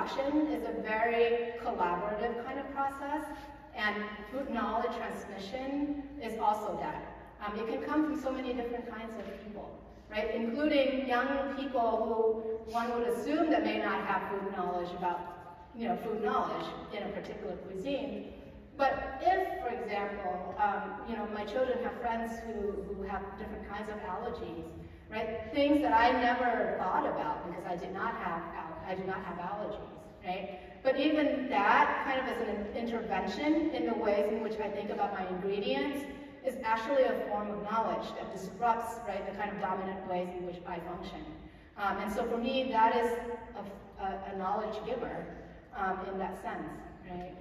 production is a very collaborative kind of process, and food knowledge transmission is also that. Um, it can come from so many different kinds of people, right? Including young people who one would assume that may not have food knowledge about, you know, food knowledge in a particular cuisine. But if, for example, um, you know, my children have friends who, who have different kinds of allergies, right? Things that I never thought about because I did not have, I do not have allergies, right? But even that kind of as an intervention in the ways in which I think about my ingredients is actually a form of knowledge that disrupts, right, the kind of dominant ways in which I function. Um, and so for me, that is a, a, a knowledge giver um, in that sense, right?